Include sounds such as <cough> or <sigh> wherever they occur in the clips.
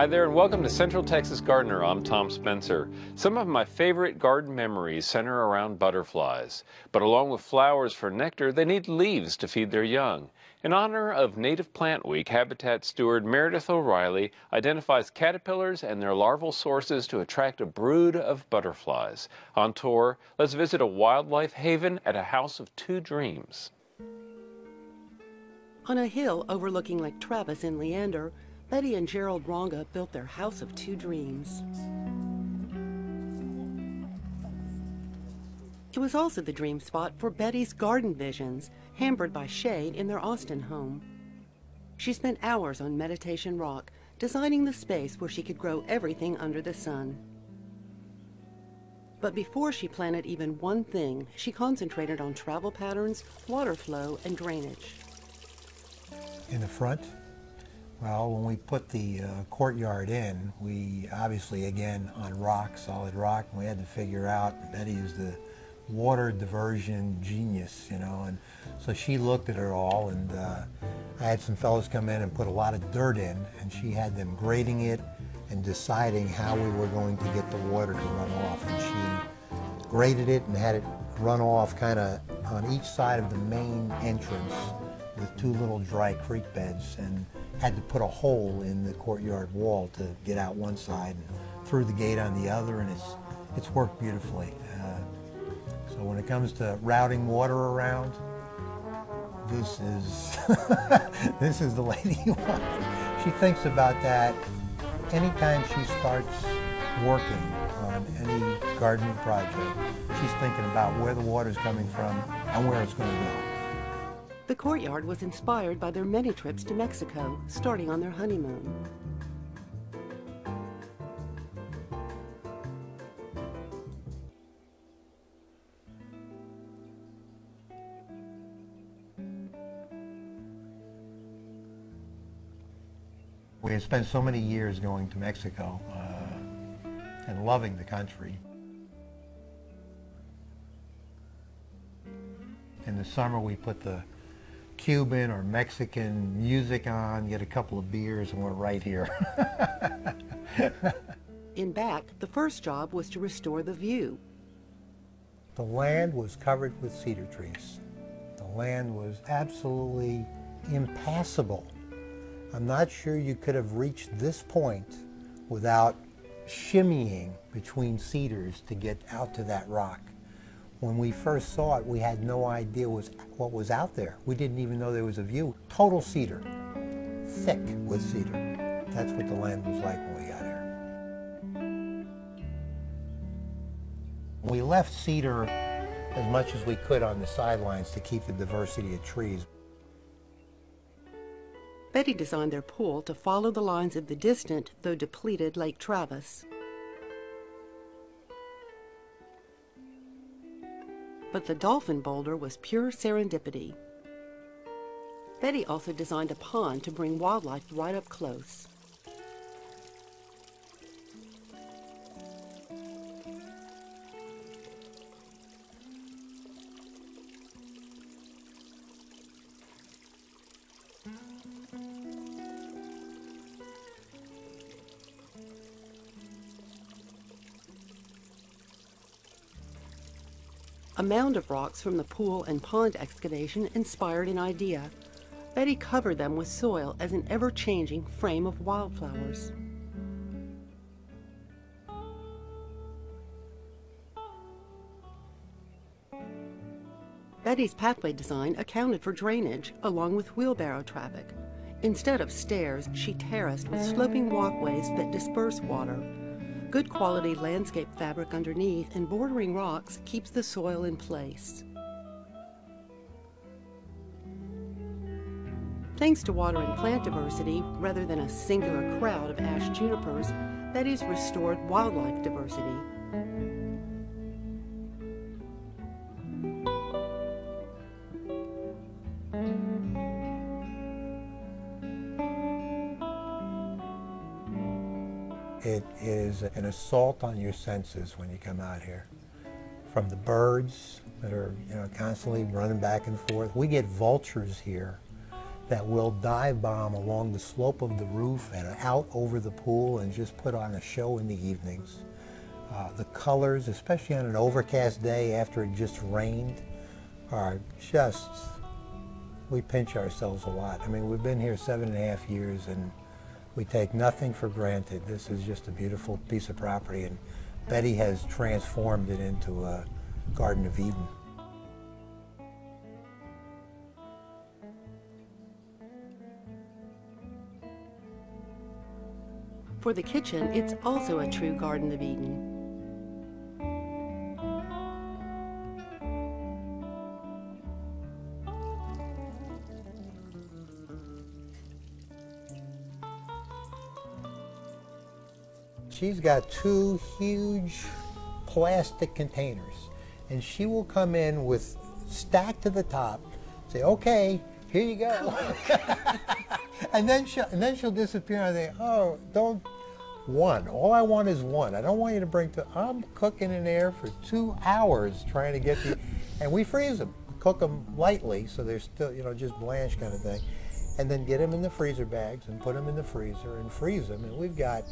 Hi there and welcome to Central Texas Gardener. I'm Tom Spencer. Some of my favorite garden memories center around butterflies. But along with flowers for nectar, they need leaves to feed their young. In honor of Native Plant Week, Habitat Steward Meredith O'Reilly identifies caterpillars and their larval sources to attract a brood of butterflies. On tour, let's visit a wildlife haven at a house of two dreams. On a hill overlooking Lake Travis in Leander, Betty and Gerald Ronga built their house of two dreams. It was also the dream spot for Betty's garden visions, hampered by shade in their Austin home. She spent hours on Meditation Rock, designing the space where she could grow everything under the sun. But before she planted even one thing, she concentrated on travel patterns, water flow, and drainage. In the front, well, when we put the uh, courtyard in, we obviously, again, on rock, solid rock, and we had to figure out, Betty is the water diversion genius, you know, and so she looked at it all, and uh, I had some fellows come in and put a lot of dirt in, and she had them grading it and deciding how we were going to get the water to run off, and she graded it and had it run off kind of on each side of the main entrance with two little dry creek beds, and had to put a hole in the courtyard wall to get out one side and through the gate on the other, and it's, it's worked beautifully. Uh, so when it comes to routing water around, this is, <laughs> this is the lady you want. She thinks about that anytime she starts working on any gardening project. She's thinking about where the water is coming from and where it's going to go. The courtyard was inspired by their many trips to Mexico, starting on their honeymoon. We had spent so many years going to Mexico uh, and loving the country. In the summer, we put the Cuban or Mexican music on, get a couple of beers, and we're right here. <laughs> In back, the first job was to restore the view. The land was covered with cedar trees. The land was absolutely impassable. I'm not sure you could have reached this point without shimmying between cedars to get out to that rock. When we first saw it, we had no idea was, what was out there. We didn't even know there was a view. Total cedar, thick with cedar. That's what the land was like when we got here. We left cedar as much as we could on the sidelines to keep the diversity of trees. Betty designed their pool to follow the lines of the distant, though depleted, Lake Travis. But the dolphin boulder was pure serendipity. Betty also designed a pond to bring wildlife right up close. A mound of rocks from the pool and pond excavation inspired an idea. Betty covered them with soil as an ever-changing frame of wildflowers. Betty's pathway design accounted for drainage, along with wheelbarrow traffic. Instead of stairs, she terraced with sloping walkways that disperse water, Good quality landscape fabric underneath and bordering rocks keeps the soil in place. Thanks to water and plant diversity, rather than a singular crowd of ash junipers, Betty's restored wildlife diversity. It is an assault on your senses when you come out here. From the birds that are you know, constantly running back and forth. We get vultures here that we'll dive bomb along the slope of the roof and out over the pool and just put on a show in the evenings. Uh, the colors, especially on an overcast day after it just rained, are just, we pinch ourselves a lot. I mean, we've been here seven and a half years and we take nothing for granted. This is just a beautiful piece of property and Betty has transformed it into a Garden of Eden. For the kitchen, it's also a true Garden of Eden. She's got two huge plastic containers and she will come in with stacked to the top, say, okay, here you go. <laughs> and then she'll and then she'll disappear and I oh, don't one. All I want is one. I don't want you to bring two. I'm cooking in there for two hours trying to get the, and we freeze them. cook them lightly so they're still, you know, just blanched kind of thing. And then get them in the freezer bags and put them in the freezer and freeze them. And we've got,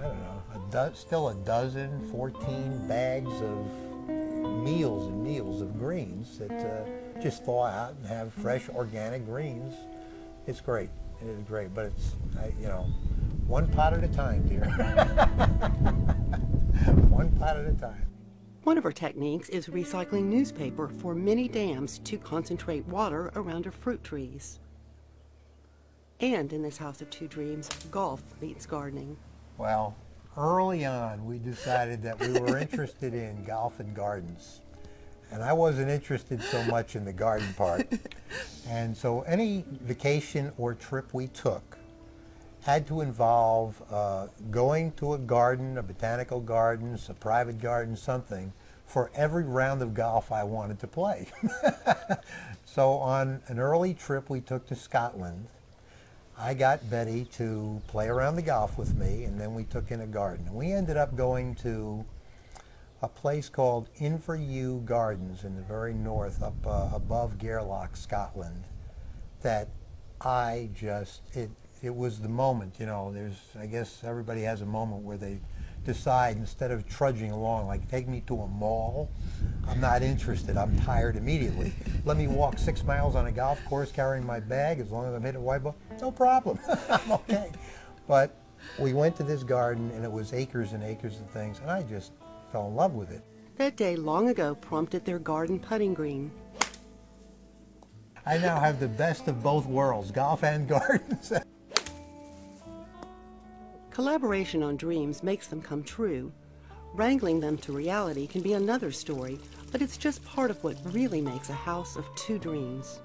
I don't know, a do- still a dozen, 14 bags of meals and meals of greens that uh, just thaw out and have fresh organic greens. It's great. It is great, but it's, I, you know, one pot at a time, dear. <laughs> one pot at a time. One of her techniques is recycling newspaper for mini dams to concentrate water around her fruit trees. And in this House of Two Dreams, golf meets gardening. Well, early on, we decided that we were interested in golf and gardens. And I wasn't interested so much in the garden part. and so any vacation or trip we took had to involve uh, going to a garden, a botanical garden, a private garden, something, for every round of golf I wanted to play. <laughs> so on an early trip we took to Scotland, I got Betty to play around the golf with me, and then we took in a garden. We ended up going to a place called Inverewe Gardens in the very north, up uh, above Gairloch, Scotland. That I just it it was the moment. You know, there's I guess everybody has a moment where they decide instead of trudging along, like take me to a mall. I'm not interested. I'm tired immediately. Let me walk six miles on a golf course carrying my bag as long as I'm hitting a white ball. No problem. <laughs> I'm okay. But we went to this garden and it was acres and acres of things, and I just fell in love with it. That day long ago prompted their garden putting green. I now have the best of both worlds, golf and gardens. <laughs> Collaboration on dreams makes them come true. Wrangling them to reality can be another story, but it's just part of what really makes a house of two dreams.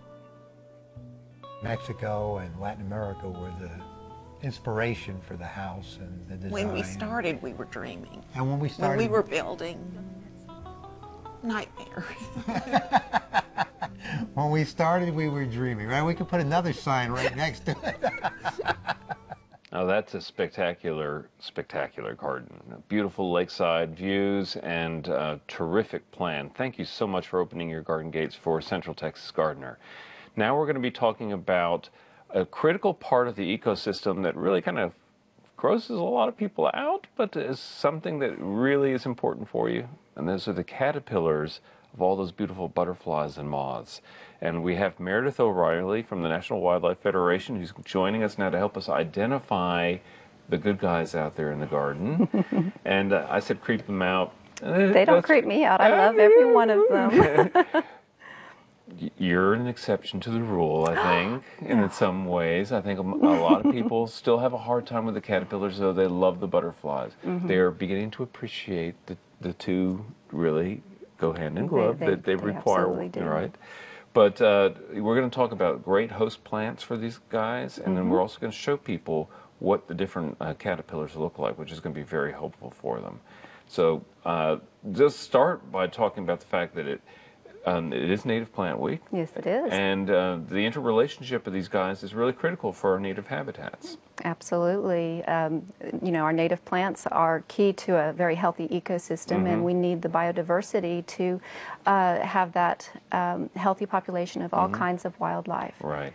Mexico and Latin America were the inspiration for the house and the design. When we started, we were dreaming. And when we started, When we were building, nightmare. <laughs> when we started, we were dreaming. Right? We could put another sign right next to it. <laughs> Oh, that's a spectacular, spectacular garden. Beautiful lakeside views and a terrific plan. Thank you so much for opening your garden gates for Central Texas Gardener. Now we're going to be talking about a critical part of the ecosystem that really kind of grosses a lot of people out, but is something that really is important for you. And those are the caterpillars of all those beautiful butterflies and moths. And we have Meredith O'Reilly from the National Wildlife Federation who's joining us now to help us identify the good guys out there in the garden. <laughs> and uh, I said creep them out. They don't creep me out. I <laughs> love every one of them. <laughs> You're an exception to the rule, I <gasps> think, and in some ways. I think a lot of people <laughs> still have a hard time with the caterpillars, though they love the butterflies. Mm-hmm. They're beginning to appreciate the, the two really go hand in glove, they, they, that they, they require, right? But uh, we're going to talk about great host plants for these guys, and mm-hmm. then we're also going to show people what the different uh, caterpillars look like, which is going to be very helpful for them. So uh, just start by talking about the fact that it um, it is Native Plant Week. Yes, it is. And uh, the interrelationship of these guys is really critical for our native habitats. Absolutely. Um, you know, our native plants are key to a very healthy ecosystem, mm-hmm. and we need the biodiversity to uh, have that um, healthy population of all mm-hmm. kinds of wildlife. Right.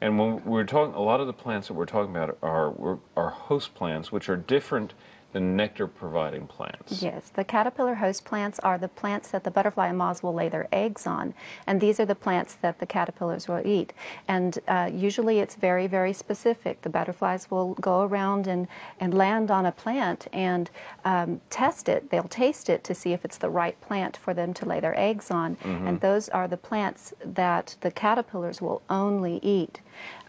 And when we're talking, a lot of the plants that we're talking about are are host plants, which are different than nectar providing plants. Yes, the caterpillar host plants are the plants that the butterfly and moths will lay their eggs on, and these are the plants that the caterpillars will eat. And uh, usually it's very, very specific. The butterflies will go around and, and land on a plant and um, test it. They'll taste it to see if it's the right plant for them to lay their eggs on, and those are the plants that the caterpillars will only eat.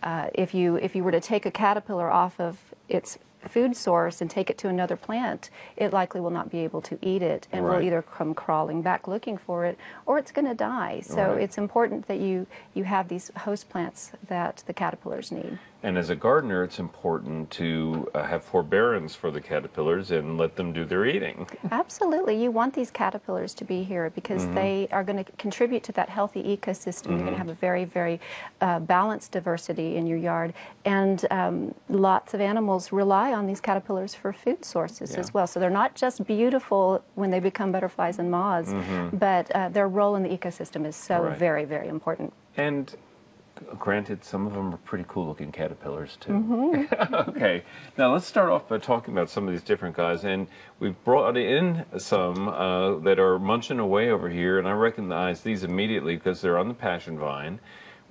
Uh, if you if you were to take a caterpillar off of its food source and take it to another plant, it likely will not be able to eat it and will either come crawling back looking for it or it's going to die. So Right. it's important that you, you have these host plants that the caterpillars need. And as a gardener, it's important to uh, have forbearance for the caterpillars and let them do their eating. <laughs> Absolutely. You want these caterpillars to be here because Mm-hmm. they are going to contribute to that healthy ecosystem. You're going to have a very, very uh, balanced diversity in your yard. And um, lots of animals rely on these caterpillars for food sources Yeah. as well. So they're not just beautiful when they become butterflies and moths, but uh, their role in the ecosystem is so Mm-hmm. Right. very, very important. And granted, some of them are pretty cool looking caterpillars too. Mm-hmm. <laughs> okay, now let's start off by talking about some of these different guys. And we've brought in some uh, that are munching away over here, and I recognize these immediately because they're on the passion vine.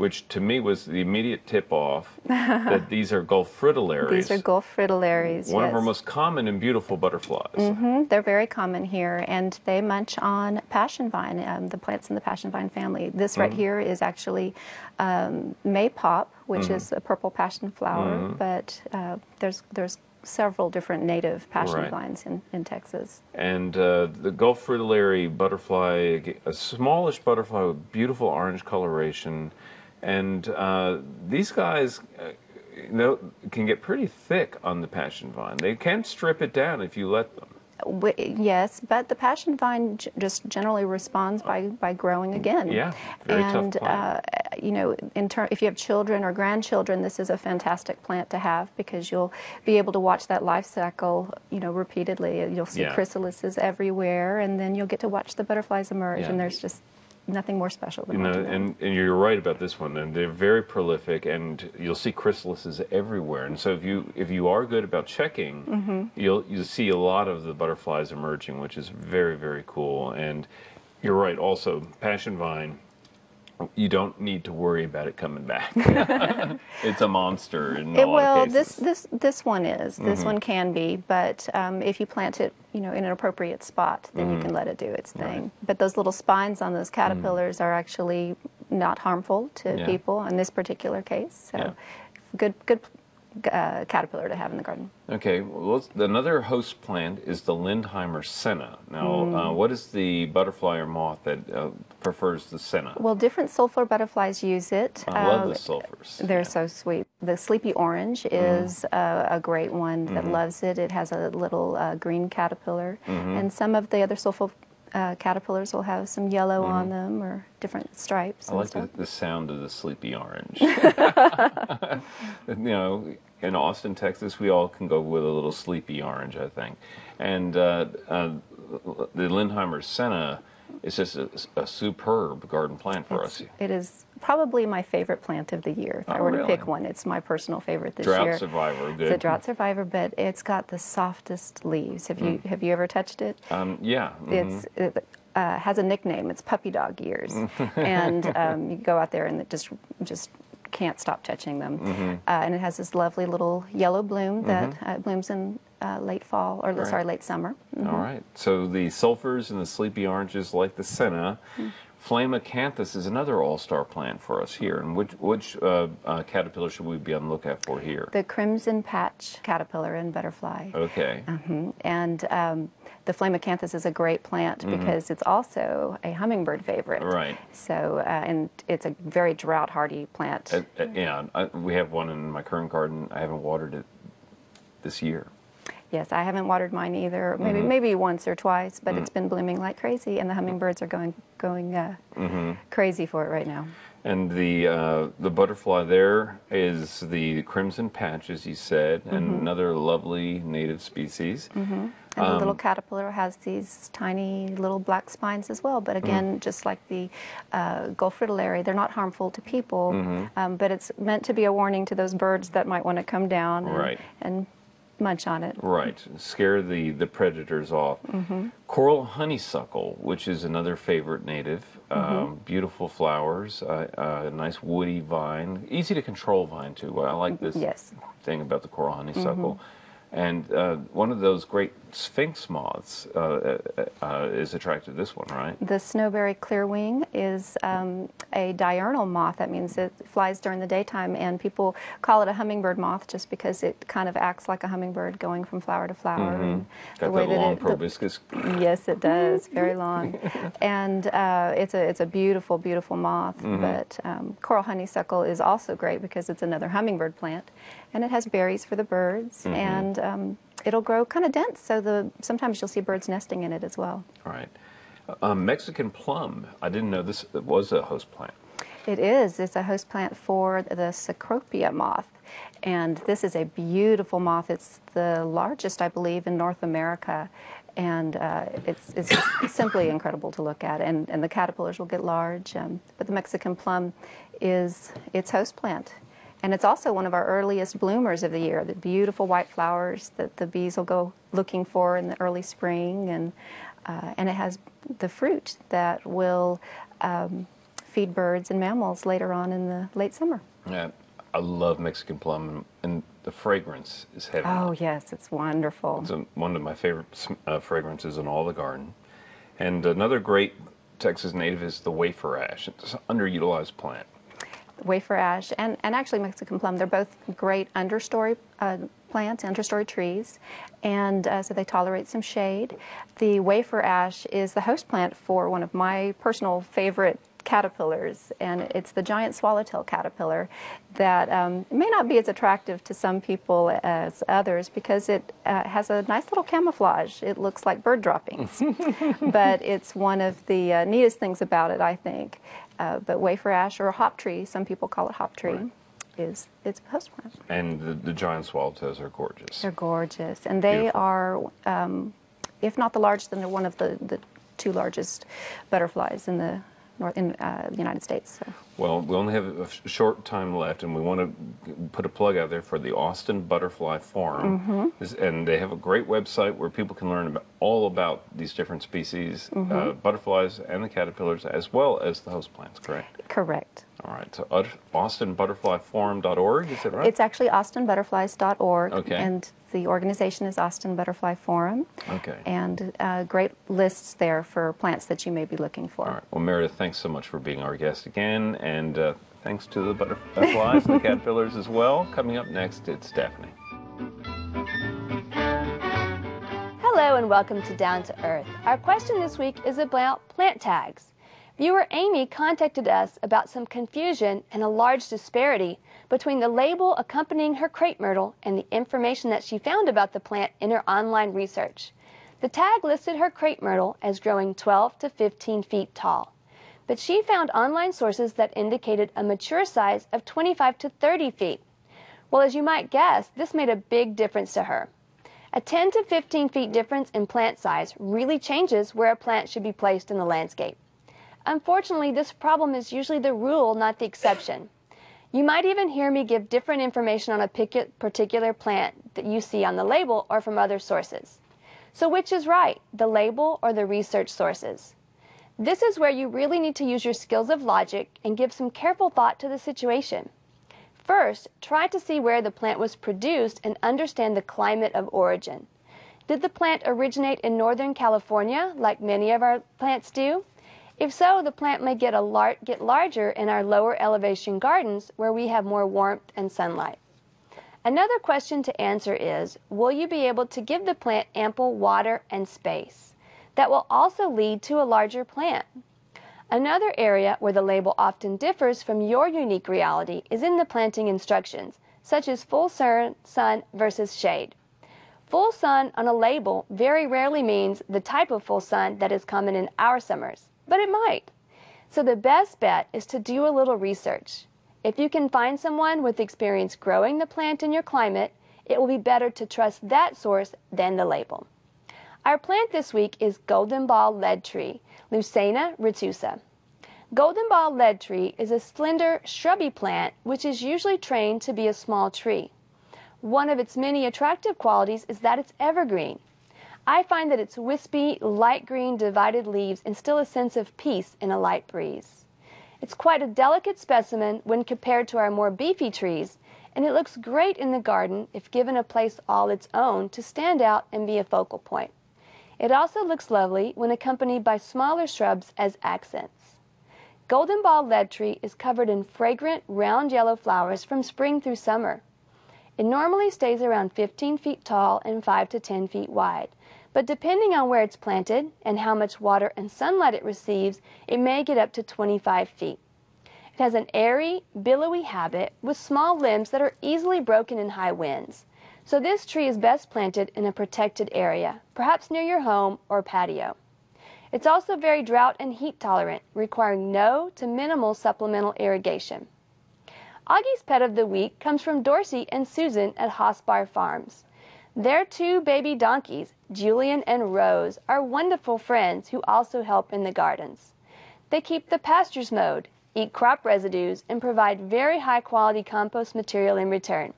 Which to me was the immediate tip off <laughs> that these are Gulf fritillaries. These are Gulf fritillaries. one of our most common and beautiful butterflies. Mhm, They're very common here, and they munch on passion vine, um, the plants in the passion vine family. This Mm-hmm. right here is actually um, maypop, which Mm-hmm. is a purple passion flower, but uh, there's there's several different native passion Right. vines in, in Texas. And uh, the Gulf fritillary butterfly, a smallish butterfly with beautiful orange coloration. And uh, these guys, uh, you know, can get pretty thick on the passion vine. They can strip it down if you let them. W- yes, but the passion vine j- just generally responds by, by growing again. Yeah, very tough and plant. uh, you know, in ter- if you have children or grandchildren, this is a fantastic plant to have because you'll be able to watch that life cycle, you know, repeatedly. You'll see Yeah. chrysalises everywhere, and then you'll get to watch the butterflies emerge. Yeah. And there's just nothing more special than You know, and, and you're right about this one. And they're very prolific, and you'll see chrysalises everywhere. And so if you if you are good about checking, Mm-hmm. you'll you see a lot of the butterflies emerging, which is very very cool. And you're right. Also, passion vine. You don't need to worry about it coming back. <laughs> <laughs> it's a monster in a It, lot well, of this cases. this this one is. This Mm-hmm. one can be, but um, if you plant it, you know, in an appropriate spot, then Mm-hmm. you can let it do its thing. But those little spines on those caterpillars are actually not harmful to Mm. Yeah. people in this particular case. So, Yeah. good good uh, caterpillar to have in the garden. Okay, well, another host plant is the Lindheimer senna. Now, Mm. uh, what is the butterfly or moth that uh, prefers the senna? Well, different sulfur butterflies use it. I love the sulfurs. They're Yeah. so sweet. The sleepy orange Mm-hmm. is uh, a great one that loves it. It has a little uh, green caterpillar, Mm-hmm. and some of the other sulfur uh, caterpillars will have some yellow on them or different stripes. Mm-hmm. I like the, the sound of the sleepy orange. <laughs> <laughs> you know, in Austin, Texas, we all can go with a little sleepy orange, I think. And uh, uh, the Lindheimer senna is just a, a superb garden plant for It's- us. It is probably my favorite plant of the year. If I Oh, were to pick one, it's my personal favorite this Drought year. Drought survivor, good. It's a drought survivor, but it's got the softest leaves. Have you have you ever touched it? Um, yeah. mhm. It's it uh, has a nickname. It's puppy dog ears, <laughs> and um, you go out there and it just just can't stop touching them. Mm-hmm. Uh, and it has this lovely little yellow bloom that uh, blooms in uh, late fall or Right. sorry late summer. All right. So the sulfurs and the sleepy oranges, like the senna, Hmm. Flame acanthus is another all-star plant for us here. And which which uh, uh, caterpillar should we be on the lookout for here? The crimson patch caterpillar and butterfly. Okay. Mhm. And um, the Flame acanthus is a great plant because it's also a hummingbird favorite. Mm-hmm. Right. So, uh, and it's a very drought hardy plant. Uh, uh, yeah, I, we have one in my current garden. I haven't watered it this year. Yes, I haven't watered mine either. Mm-hmm. Maybe maybe once or twice, but Mm. it's been blooming like crazy, and the hummingbirds are going going uh, Mm-hmm. crazy for it right now. And the uh, the butterfly there is the crimson patch, as you said, and Mm-hmm. another lovely native species. And the Um, little caterpillar has these tiny little black spines as well. But again, Mm. just like the uh, Gulf fritillary, they're not harmful to people. Mm-hmm. Um, but it's meant to be a warning to those birds that might want to come down and, Right. and munch on it. Right, scare the, the predators off. Mm-hmm. Coral honeysuckle, which is another favorite native. Mm-hmm. Um, beautiful flowers, uh, uh, nice woody vine, easy to control vine too. I like this Yes. thing about the coral honeysuckle. And uh, one of those great sphinx moths uh, uh, uh, is attracted to this one, right? The snowberry clearwing is um, a diurnal moth. That means it flies during the daytime, and people call it a hummingbird moth just because it kind of acts like a hummingbird going from flower to flower. and Mm-hmm. Got that long it- the- Yes, it does. Very long, <laughs> and uh, it's a it's a beautiful, beautiful moth. Mm-hmm. But um, coral honeysuckle is also great because it's another hummingbird plant, and it has berries for the birds, Mm-hmm. and um, it'll grow kind of dense. So the sometimes you'll see birds nesting in it as well. All right. Um, Mexican plum. I didn't know this was a host plant. It is. It's a host plant for the Cecropia moth. And this is a beautiful moth. It's the largest, I believe, in North America. And uh, it's, it's <coughs> simply incredible to look at. And, and the caterpillars will get large. Um, but the Mexican plum is its host plant. And it's also one of our earliest bloomers of the year, the beautiful white flowers that the bees will go looking for in the early spring. And, uh, and it has the fruit that will um, feed birds and mammals later on in the late summer. Yeah, I love Mexican plum, and the fragrance is heavenly. Oh, yes, it's wonderful. It's a, one of my favorite uh, fragrances in all the garden. And another great Texas native is the wafer ash. It's an underutilized plant. Wafer ash and, and actually Mexican plum, they're both great understory uh, plants, understory trees, and uh, so they tolerate some shade. The wafer ash is the host plant for one of my personal favorite caterpillars, and it's the giant swallowtail caterpillar that um, may not be as attractive to some people as others because it uh, has a nice little camouflage. It looks like bird droppings, <laughs> but it's one of the uh, neatest things about it, I think. Uh, but wafer ash or hop tree, some people call it hop tree, Right. is its host plant. And the, the giant swallowtails are gorgeous. They're gorgeous, and they Beautiful. are, um, if not the largest, then they're one of the, the two largest butterflies in the north in uh, the United States. So. Well, we only have a short time left, and we want to put a plug out there for the Austin Butterfly Forum. Mm-hmm. And they have a great website where people can learn about, all about these different species, Mm-hmm. uh, butterflies and the caterpillars, as well as the host plants, correct? Correct. All right, so ut- austinbutterflyforum.org, is that right? It's actually austinbutterflies.org, Okay. and the organization is Austin Butterfly Forum. Okay. And uh, great lists there for plants that you may be looking for. All right. Well, Meredith, thanks so much for being our guest again, and uh, thanks to the butterflies and the caterpillars as well. Coming up next, it's Daphne. Hello and welcome to Down to Earth. Our question this week is about plant tags. Viewer Amy contacted us about some confusion and a large disparity between the label accompanying her crepe myrtle and the information that she found about the plant in her online research. The tag listed her crepe myrtle as growing 12 to 15 feet tall, but she found online sources that indicated a mature size of 25 to 30 feet. Well, as you might guess, this made a big difference to her. A 10 to 15 feet difference in plant size really changes where a plant should be placed in the landscape. Unfortunately, this problem is usually the rule, not the exception. You might even hear me give different information on a particular plant that you see on the label or from other sources. So, which is right, the label or the research sources? This is where you really need to use your skills of logic and give some careful thought to the situation. First, try to see where the plant was produced and understand the climate of origin. Did the plant originate in Northern California, like many of our plants do? If so, the plant may get, lar- get larger in our lower elevation gardens where we have more warmth and sunlight. Another question to answer is Will you be able to give the plant ample water and space? That will also lead to a larger plant. Another area where the label often differs from your unique reality is in the planting instructions, such as full sun versus shade. Full sun on a label very rarely means the type of full sun that is common in our summers, but it might. So the best bet is to do a little research. If you can find someone with experience growing the plant in your climate, it will be better to trust that source than the label. Our plant this week is Golden Ball Lead Tree, Leucaena retusa. Golden Ball Lead Tree is a slender, shrubby plant which is usually trained to be a small tree. One of its many attractive qualities is that it's evergreen. I find that its wispy, light green divided leaves instill a sense of peace in a light breeze. It's quite a delicate specimen when compared to our more beefy trees, and it looks great in the garden if given a place all its own to stand out and be a focal point. It also looks lovely when accompanied by smaller shrubs as accents. Golden Ball Lead Tree is covered in fragrant, round yellow flowers from spring through summer. It normally stays around 15 feet tall and 5 to 10 feet wide, but depending on where it's planted and how much water and sunlight it receives, it may get up to 25 feet. It has an airy, billowy habit with small limbs that are easily broken in high winds. So this tree is best planted in a protected area, perhaps near your home or patio. It's also very drought and heat tolerant, requiring no to minimal supplemental irrigation. Augie's pet of the week comes from Dorsey and Susan at Hausbar Farms. Their two baby donkeys, Julian and Rose, are wonderful friends who also help in the gardens. They keep the pastures mowed, eat crop residues, and provide very high quality compost material in return.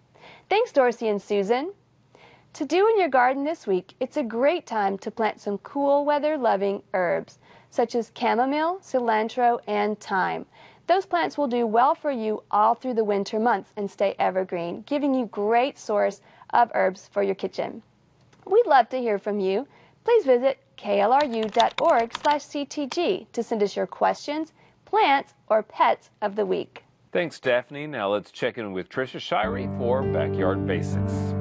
Thanks, Dorsey and Susan. To do in your garden this week, it's a great time to plant some cool weather loving herbs, such as chamomile, cilantro, and thyme. Those plants will do well for you all through the winter months and stay evergreen, giving you great source of herbs for your kitchen. We'd love to hear from you. Please visit klru.org/ctg to send us your questions, plants, or pets of the week. Thanks, Daphne. Now let's check in with Trisha Shirey for Backyard Basics.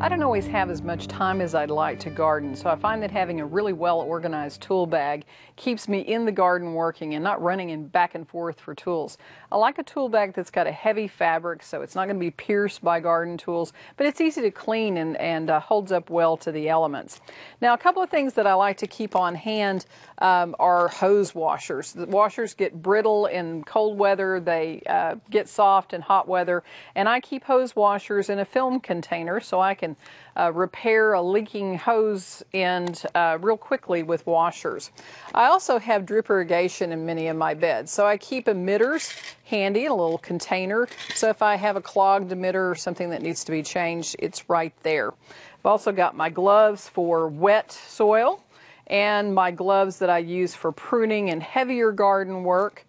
I don't always have as much time as I'd like to garden, so I find that having a really well organized tool bag keeps me in the garden working and not running in back and forth for tools. I like a tool bag that's got a heavy fabric, so it's not going to be pierced by garden tools, but it's easy to clean and, and uh, holds up well to the elements. Now, a couple of things that I like to keep on hand um, are hose washers. The washers get brittle in cold weather, they uh, get soft in hot weather, and I keep hose washers in a film container so I can uh, repair a leaking hose end uh, real quickly with washers. I also have drip irrigation in many of my beds, so I keep emitters handy in a little container. So if I have a clogged emitter or something that needs to be changed, it's right there. I've also got my gloves for wet soil and my gloves that I use for pruning and heavier garden work.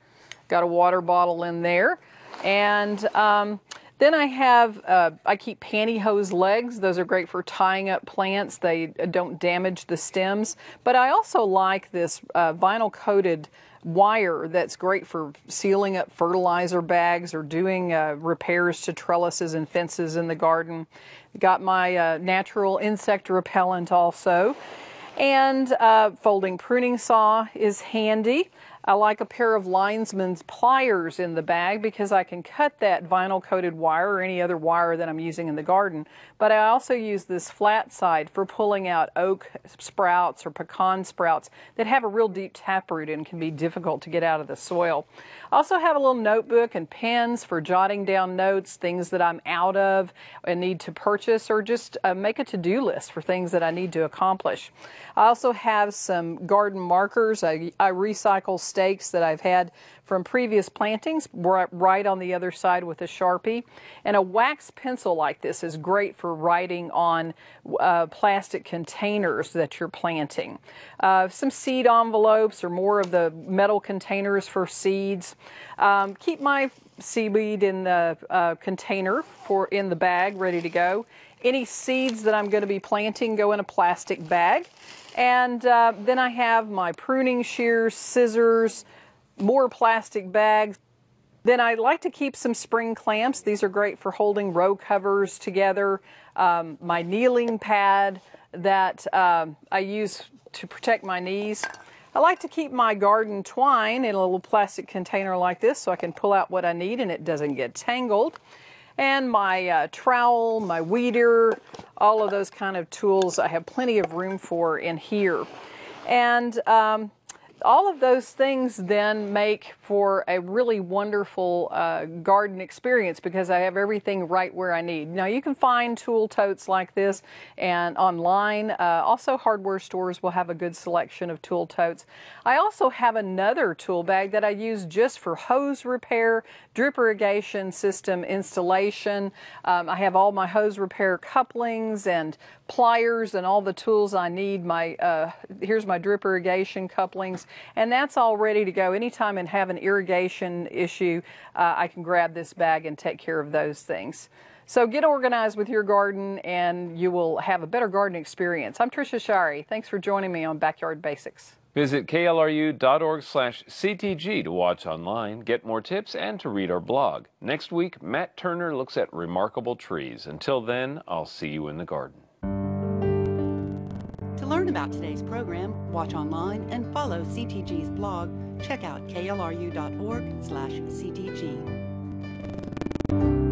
Got a water bottle in there. And um, then I have, uh, I keep pantyhose legs. Those are great for tying up plants. They don't damage the stems. But I also like this uh, vinyl coated wire that's great for sealing up fertilizer bags or doing uh, repairs to trellises and fences in the garden. Got my uh, natural insect repellent also. And uh, folding pruning saw is handy. I like a pair of linesman's pliers in the bag because I can cut that vinyl coated wire or any other wire that I'm using in the garden. But I also use this flat side for pulling out oak sprouts or pecan sprouts that have a real deep taproot and can be difficult to get out of the soil. I also have a little notebook and pens for jotting down notes, things that I'm out of and need to purchase, or just uh, make a to-do list for things that I need to accomplish. I also have some garden markers. I, I recycle stakes that I've had from previous plantings right on the other side with a Sharpie. And a wax pencil like this is great for writing on uh, plastic containers that you're planting. Uh, some seed envelopes or more of the metal containers for seeds. Um, keep my seaweed in the uh, container for in the bag ready to go. Any seeds that I'm going to be planting go in a plastic bag. And uh, then I have my pruning shears, scissors, more plastic bags. Then I like to keep some spring clamps. These are great for holding row covers together. Um, my kneeling pad that um, I use to protect my knees. I like to keep my garden twine in a little plastic container like this so I can pull out what I need and it doesn't get tangled. And my uh, trowel, my weeder, all of those kind of tools I have plenty of room for in here. And um, all of those things then make for a really wonderful uh, garden experience because I have everything right where I need. Now you can find tool totes like this and online. Uh, also hardware stores will have a good selection of tool totes. I also have another tool bag that I use just for hose repair, drip irrigation system installation. Um, I have all my hose repair couplings and pliers and all the tools I need. My uh, Here's my drip irrigation couplings, and that's all ready to go. Anytime I have an irrigation issue, uh, I can grab this bag and take care of those things. So get organized with your garden and you will have a better garden experience. I'm Trisha Shirey. Thanks for joining me on Backyard Basics. Visit klru.org slash CTG to watch online, get more tips, and to read our blog. Next week, Matt Turner looks at remarkable trees. Until then, I'll see you in the garden. To learn about today's program, watch online and follow CTG's blog, check out klru.org/ctg.